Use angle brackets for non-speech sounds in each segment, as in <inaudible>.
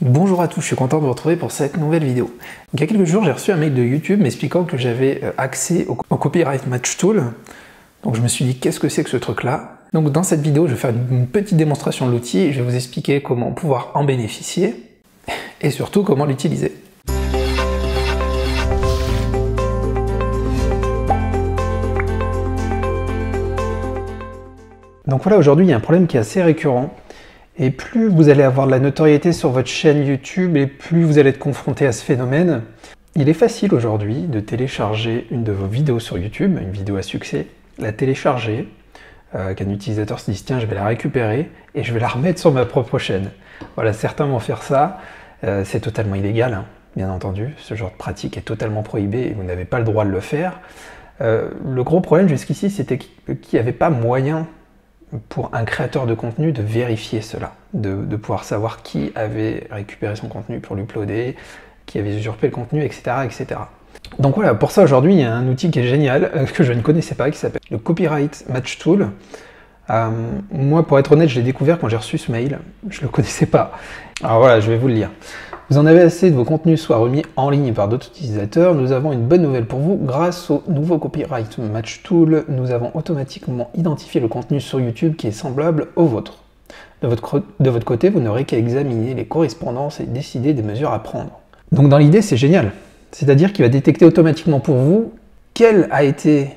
Bonjour à tous, je suis content de vous retrouver pour cette nouvelle vidéo. Il y a quelques jours, j'ai reçu un mail de YouTube m'expliquant que j'avais euh, accès au, Copyright Match Tool. Donc je me suis dit, qu'est-ce que c'est que ce truc-là? Donc dans cette vidéo, je vais faire une petite démonstration de l'outil je vais vous expliquer comment pouvoir en bénéficier <laughs> et surtout comment l'utiliser. Donc voilà, aujourd'hui, il y a un problème qui est assez récurrent. Et plus vous allez avoir de la notoriété sur votre chaîne YouTube et plus vous allez être confronté à ce phénomène, il est facile aujourd'hui de télécharger une de vos vidéos sur YouTube, une vidéo à succès, la télécharger, euh, qu'un utilisateur se dise tiens je vais la récupérer et je vais la remettre sur ma propre chaîne. Voilà, certains vont faire ça, euh, c'est totalement illégal, hein, bien entendu, ce genre de pratique est totalement prohibé et vous n'avez pas le droit de le faire. Euh, le gros problème jusqu'ici c'était qu'il n'y avait pas moyen pour un créateur de contenu de vérifier cela, de, pouvoir savoir qui avait récupéré son contenu pour l'uploader, qui avait usurpé le contenu, etc. etc. Donc voilà, pour ça aujourd'hui, il y a un outil qui est génial, euh, que je ne connaissais pas, qui s'appelle le Copyright Match Tool. Euh, moi, pour être honnête, je l'ai découvert quand j'ai reçu ce mail. Je ne le connaissais pas. Alors voilà, je vais vous le lire. Vous en avez assez de vos contenus soient remis en ligne par d'autres utilisateurs. Nous avons une bonne nouvelle pour vous. Grâce au nouveau Copyright Match Tool, nous avons automatiquement identifié le contenu sur YouTube qui est semblable au vôtre. De votre, côté, vous n'aurez qu'à examiner les correspondances et décider des mesures à prendre. Donc dans l'idée, c'est génial. C'est-à-dire qu'il va détecter automatiquement pour vous quel a été...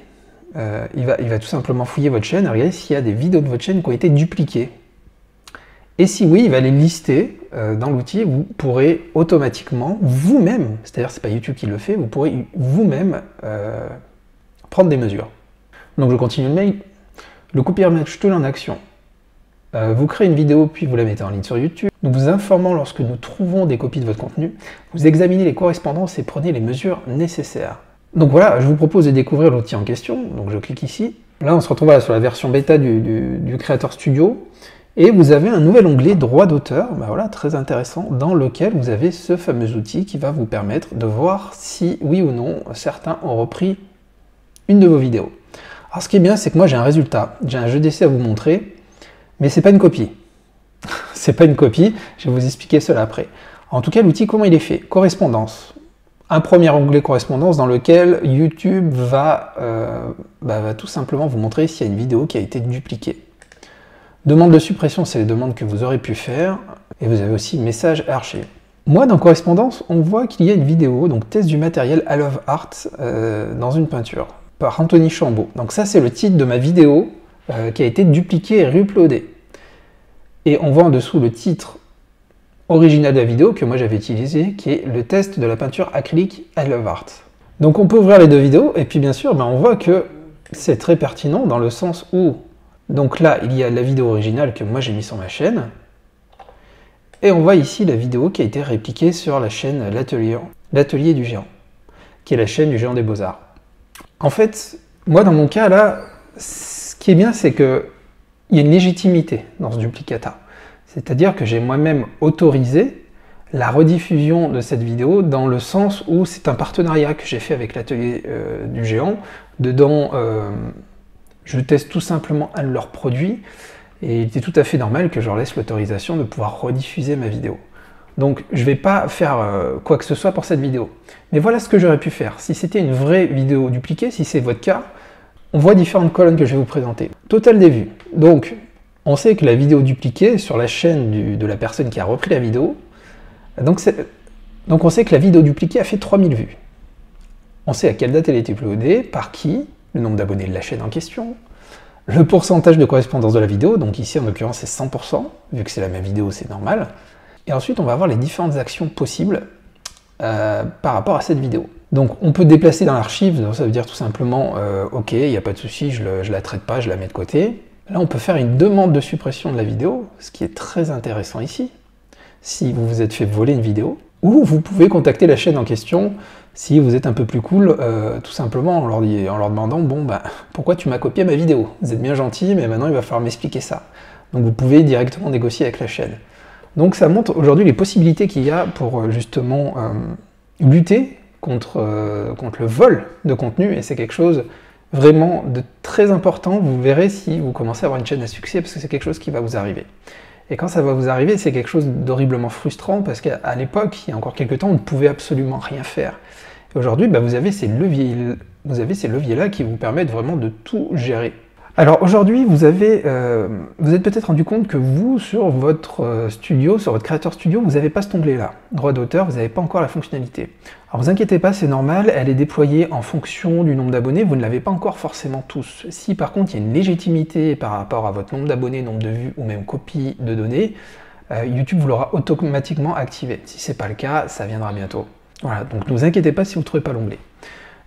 Euh, il, va, il va tout simplement fouiller votre chaîne regarder s'il y a des vidéos de votre chaîne qui ont été dupliquées et si oui, il va les lister euh, dans l'outil. Vous pourrez automatiquement vous-même, c'est-à-dire c'est pas YouTube qui le fait, vous pourrez vous-même euh, prendre des mesures. Donc je continue le mail. Le Match Tool en action. Euh, vous créez une vidéo puis vous la mettez en ligne sur YouTube. Nous vous informons lorsque nous trouvons des copies de votre contenu. Vous examinez les correspondances et prenez les mesures nécessaires. Donc voilà, je vous propose de découvrir l'outil en question. Donc je clique ici. Là, on se retrouve sur la version bêta du, du Creator Studio. Et vous avez un nouvel onglet droit d'auteur, ben voilà, très intéressant, dans lequel vous avez ce fameux outil qui va vous permettre de voir si, oui ou non, certains ont repris une de vos vidéos. Alors ce qui est bien, c'est que moi j'ai un résultat, j'ai un jeu d'essai à vous montrer, mais c'est pas une copie. <laughs> c'est pas une copie, je vais vous expliquer cela après. En tout cas, l'outil, comment il est fait? Correspondance. Un premier onglet correspondance dans lequel YouTube va, euh, bah, va tout simplement vous montrer s'il y a une vidéo qui a été dupliquée. Demande de suppression, c'est les demandes que vous aurez pu faire. Et vous avez aussi message archive. Moi, dans correspondance, on voit qu'il y a une vidéo, donc test du matériel I Love Art euh, dans une peinture, par Anthony Chambaud. Donc ça, c'est le titre de ma vidéo euh, qui a été dupliqué et réuploadé. Et on voit en dessous le titre original de la vidéo que moi j'avais utilisé, qui est le test de la peinture acrylique I Love Art. Donc on peut ouvrir les deux vidéos, et puis bien sûr, ben, on voit que c'est très pertinent dans le sens où donc là, il y a la vidéo originale que moi j'ai mis sur ma chaîne. Et on voit ici la vidéo qui a été répliquée sur la chaîne L'Atelier du Géant, qui est la chaîne du Géant des Beaux-Arts. En fait, moi dans mon cas là, ce qui est bien, c'est qu'il y a une légitimité dans ce duplicata. C'est-à-dire que j'ai moi-même autorisé la rediffusion de cette vidéo dans le sens où c'est un partenariat que j'ai fait avec l'atelier euh, du géant. Dedans, euh, je teste tout simplement un de leurs produits et il était tout à fait normal que je leur laisse l'autorisation de pouvoir rediffuser ma vidéo. Donc je ne vais pas faire euh, quoi que ce soit pour cette vidéo. Mais voilà ce que j'aurais pu faire. Si c'était une vraie vidéo dupliquée, si c'est votre cas, on voit différentes colonnes que je vais vous présenter. Total des vues. Donc on sait que la vidéo dupliquée sur la chaîne de la personne qui a repris la vidéo, donc, on sait que la vidéo dupliquée a fait 3000 vues. On sait à quelle date elle a été uploadée, par qui, le nombre d'abonnés de la chaîne en question, le pourcentage de correspondance de la vidéo, donc ici en l'occurrence c'est 100%, vu que c'est la même vidéo c'est normal, et ensuite on va avoir les différentes actions possibles euh, par rapport à cette vidéo. Donc on peut déplacer dans l'archive, ça veut dire tout simplement euh, ok, il n'y a pas de souci, je ne la traite pas, je la mets de côté. Là on peut faire une demande de suppression de la vidéo, ce qui est très intéressant ici, si vous vous êtes fait voler une vidéo, ou vous pouvez contacter la chaîne en question si vous êtes un peu plus cool, euh, tout simplement en leur, demandant bon bah pourquoi tu m'as copié ma vidéo? Vous êtes bien gentil, mais maintenant il va falloir m'expliquer ça. Donc vous pouvez directement négocier avec la chaîne. Donc ça montre aujourd'hui les possibilités qu'il y a pour euh, justement euh, lutter contre, contre le vol de contenu, et c'est quelque chose vraiment de très important. Vous verrez si vous commencez à avoir une chaîne à succès, parce que c'est quelque chose qui va vous arriver. Et quand ça va vous arriver, c'est quelque chose d'horriblement frustrant parce qu'à l'époque, il y a encore quelques temps, on ne pouvait absolument rien faire. Aujourd'hui, bah, vous avez ces leviers, vous avez ces leviers-là qui vous permettent vraiment de tout gérer. Alors aujourd'hui, vous avez, euh, vous êtes peut-être rendu compte que vous, sur votre euh, studio, sur votre créateur studio, vous n'avez pas cet onglet-là, droit d'auteur, vous n'avez pas encore la fonctionnalité. Alors vous inquiétez pas, c'est normal, elle est déployée en fonction du nombre d'abonnés, vous ne l'avez pas encore forcément tous. Si par contre il y a une légitimité par rapport à votre nombre d'abonnés, nombre de vues ou même copie de données, euh, YouTube vous l'aura automatiquement activé. Si ce n'est pas le cas, ça viendra bientôt. Voilà, donc ne vous inquiétez pas si vous ne trouvez pas l'onglet.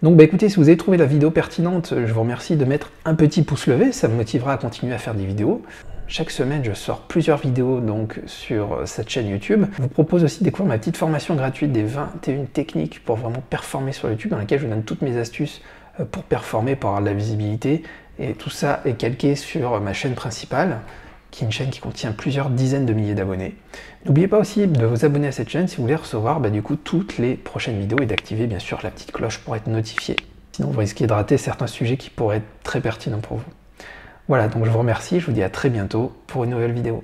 Donc bah écoutez, si vous avez trouvé la vidéo pertinente, je vous remercie de mettre un petit pouce levé, ça me motivera à continuer à faire des vidéos. Chaque semaine, je sors plusieurs vidéos donc sur cette chaîne YouTube. Je vous propose aussi de découvrir ma petite formation gratuite des 21 techniques pour vraiment performer sur YouTube, dans laquelle je donne toutes mes astuces euh, pour performer, pour avoir de la visibilité. Et tout ça est calqué sur ma chaîne principale qui est une chaîne qui contient plusieurs dizaines de milliers d'abonnés. N'oubliez pas aussi de vous abonner à cette chaîne si vous voulez recevoir bah, du coup toutes les prochaines vidéos et d'activer bien sûr la petite cloche pour être notifié. Sinon vous risquez de rater certains sujets qui pourraient être très pertinents pour vous. Voilà, donc je vous remercie, je vous dis à très bientôt pour une nouvelle vidéo.